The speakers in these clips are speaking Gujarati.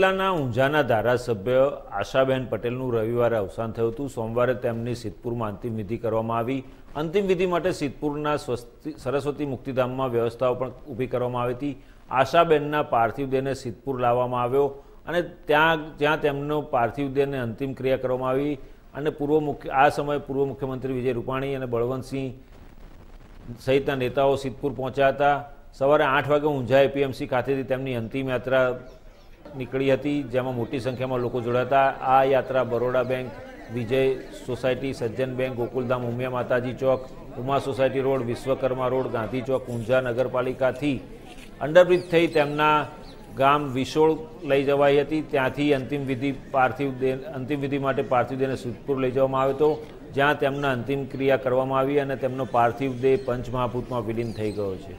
જિલ્લાના ઊંઝાના ધારાસભ્ય આશાબેન પટેલનું રવિવારે અવસાન થયું હતું. સોમવારે તેમની સિદ્ધપુરમાં અંતિમ વિધિ કરવામાં આવી. અંતિમ વિધિ માટે સિદ્ધપુરના સરસ્વતી મુક્તિધામમાં વ્યવસ્થાઓ પણ ઊભી કરવામાં આવી હતી. આશાબેનના પાર્થિવ દેહને સિદ્ધપુર લાવવામાં આવ્યો અને ત્યાં, જ્યાં તેમનો પાર્થિવ દેહને અંતિમ ક્રિયા કરવામાં આવી અને પૂર્વ મુખ્ય, આ સમયે પૂર્વ મુખ્યમંત્રી વિજય રૂપાણી અને બળવંતસિંહ સહિતના નેતાઓ સિદ્ધપુર પહોંચ્યા હતા. સવારે આઠ વાગે ઊંઝા એપીએમસી ખાતેથી તેમની અંતિમ યાત્રા નીકળી હતી, જેમાં મોટી સંખ્યામાં લોકો જોડાતા. આ યાત્રા Baroda bank, Vijay society, Sajjan bank, Gokuldham, Umiya Mataji ચોક, Uma society road, Vishwakarma road, Gandhi ચોક, ઊંઝા નગરપાલિકાથી અંડરબ્રિજ થઈ તેમના ગામ વિશોળ લઈ જવાઈ હતી. ત્યાંથી અંતિમ વિધિ પાર્થિવ અંતિમ વિધિ માટે પાર્થિવ દેહને સિદ્ધપુર લઈ જવામાં આવ્યો હતો, જ્યાં તેમના અંતિમ ક્રિયા કરવામાં આવી અને તેમનો પાર્થિવ દેહ પંચમહાભૂતમાં વિલીન થઈ ગયો છે.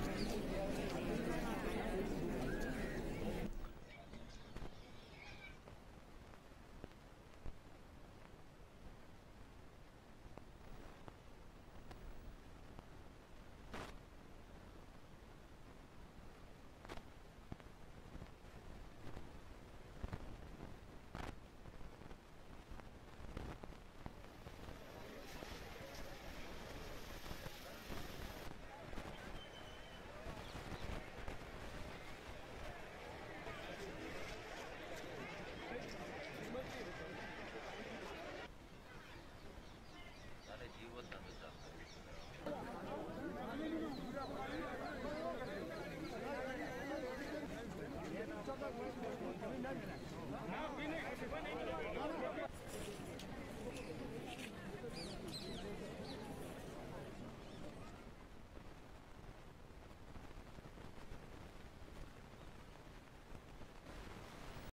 Yeah.